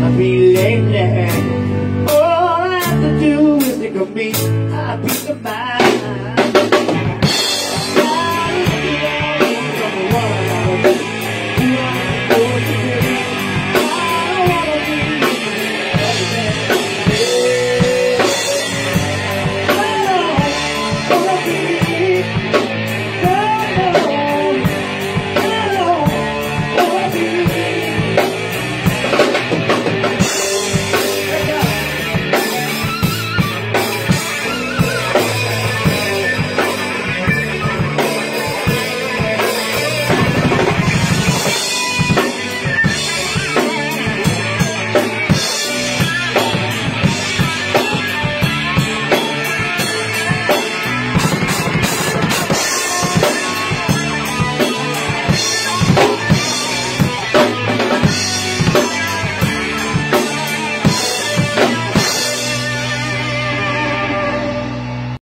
I'll be late now. All I have to do is think of me. I'll be the mind.